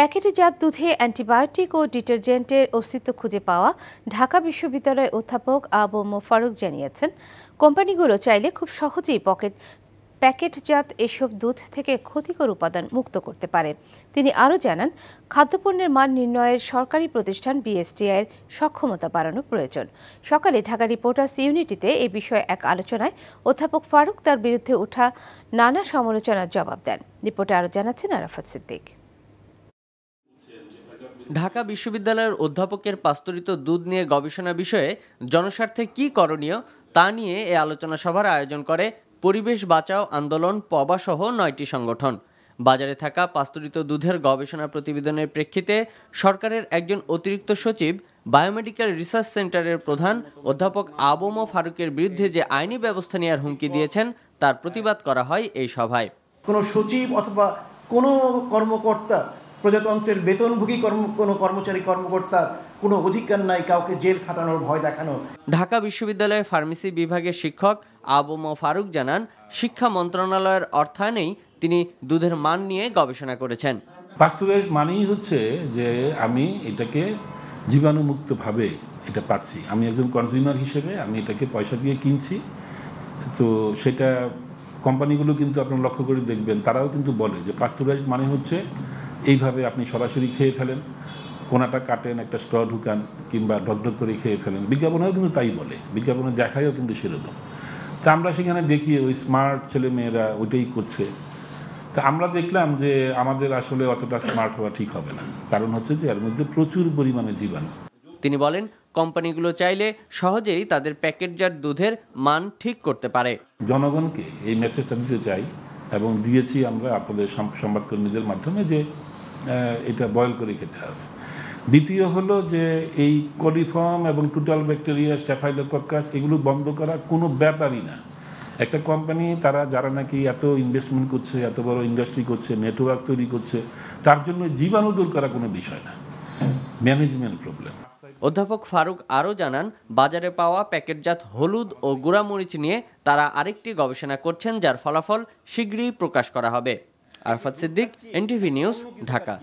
প্যাকেটজাত দুধে অ্যান্টিবায়োটিক ও ডিটারজেন্টের অস্তিত্ব খুঁজে পাওয়া ঢাকা বিশ্ববিদ্যালয়ের অধ্যাপক আবু মোফারুক জানিয়েছেন, কোম্পানিগুলো চাইলে খুব সহজেই পকেট প্যাকেটজাত এসব দুধ থেকে ক্ষতিকর উপাদান মুক্ত করতে পারে। তিনি আরও জানান, খাদ্যপণ্যের মান নির্ণয়ের সরকারি প্রতিষ্ঠান বিএসটিআইয়ের সক্ষমতা বাড়ানো প্রয়োজন। সকালে ঢাকা রিপোর্টার্স ইউনিটিতে এ বিষয়ে এক আলোচনায় অধ্যাপক ফারুক তার বিরুদ্ধে ওঠা নানা সমালোচনার জবাব দেন। রিপোর্টে আরও জানাচ্ছেন আরাফাত সিদ্দিক। ঢাকা বিশ্ববিদ্যালয়ের অধ্যাপকের পাস্তরিত দুধ নিয়ে গবেষণা বিষয়ে জনস্বার্থে কি করণীয় তা নিয়ে এ আলোচনা সভার আয়োজন করে পরিবেশ বাঁচাও আন্দোলন পবা সহ নয়টি সংগঠন। বাজারে থাকা পাস্তরিত দুধের গবেষণা প্রতিবেদনের প্রেক্ষিতে সরকারের একজন অতিরিক্ত সচিব, বায়োমেডিক্যাল রিসার্চ সেন্টারের প্রধান অধ্যাপক আবম ফারুকের বিরুদ্ধে যে আইনি ব্যবস্থা নেওয়ার হুমকি দিয়েছেন, তার প্রতিবাদ করা হয় এই সভায়। কোনো সচিব অথবা কোনো কর্মকর্তা প্রজাতন্ত্রের বেতনভোগী কর্ম কোনো কর্মচারী কর্মকর্তা কোনো অধিকার নাই কাউকে জেল খাটানোর ভয় দেখানো। ঢাকা বিশ্ববিদ্যালয়ের ফার্মেসি বিভাগের শিক্ষক আবম ফারুক জানান শিক্ষা মন্ত্রণালয়ের অর্থায়নেই তিনি দুধের মান নিয়ে গবেষণা করেছেন। পাস্তুরাইজ মানেই হচ্ছে যে আমি এটাকে জীবাণুমুক্তভাবে এটা পাচ্ছি। আমি একজন কনজিউমার হিসেবে আমি এটাকে পয়সা দিয়ে কিনছি। তো সেটা কোম্পানিগুলো কিন্তু আপনার লক্ষ্য করে দেখবেন তারাও কিন্তু বলে যে পাস্তুরাইজ মানে হচ্ছে এইভাবে আপনি সরাসরি খেয়ে ফেলেন কোনাটা কাটেন একটা স্ট্র ঢুকান কিংবা ঢকঢক করে খেয়ে ফেলেন। বিজ্ঞাপনেও কিন্তু তাই বলে বিজ্ঞাপনে দেখায়ও কিন্তু সেরকম। তা আমরা সেখানে দেখি ওই স্মার্ট ছেলে মেয়েরা ওইটাই করছে। তা আমরা দেখলাম যে আমাদের আসলে অতটা স্মার্ট হওয়া ঠিক হবে না। কারণ হচ্ছে যে এর মধ্যে প্রচুর পরিমাণে জীবাণু। তিনি বলেন কোম্পানিগুলো চাইলে সহজেই তাদের প্যাকেটজাত দুধের মান ঠিক করতে পারে। জনগণকে এই মেসেজটা দিতে চাই এবং দিয়েছি আমরা আপনাদের সংবাদকর্মীদের মাধ্যমে যে এটা বয়ল করে খেতে হবে। দ্বিতীয় হলো যে, এই কলিফর্ম এবং টোটাল ব্যাকটেরিয়া স্ট্যাফাইলোকক্কাস এগুলো বন্ধ করা কোনো ব্যাপারই না। একটা কোম্পানি তারা যারা নাকি এত ইনভেস্টমেন্ট করছে, এত বড় ইন্ডাস্ট্রি করছে নেটওয়ার্ক তৈরি করছে, তার জন্য জীবাণু দূর করা কোনো বিষয় না। ম্যানেজমেন্ট প্রবলেম অধ্যাপক ফারুক আরও জানান, বাজারে পাওয়া প্যাকেটজাত হলুদ ও গুঁড়ামরিচ নিয়ে তারা আরেকটি গবেষণা করছেন যার ফলাফল শীঘ্রই প্রকাশ করা হবে। Arafat Siddique, NTV news, Dhaka.